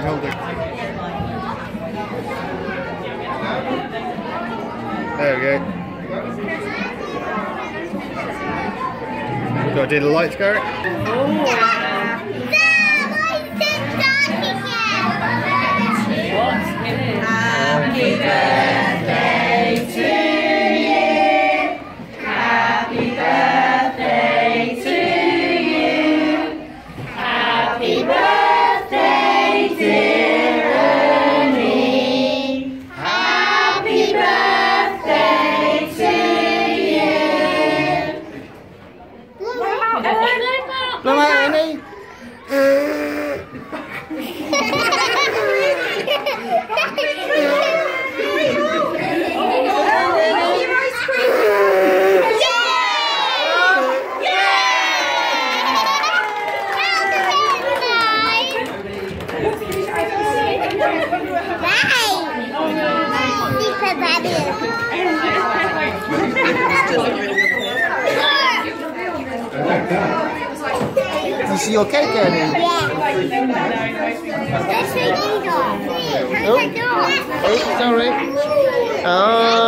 Hold it. There we go. Do I do the lights, Garrett? Blow out, Ernie. You see your cake, Ernie? Oh, oh, sorry. Oh.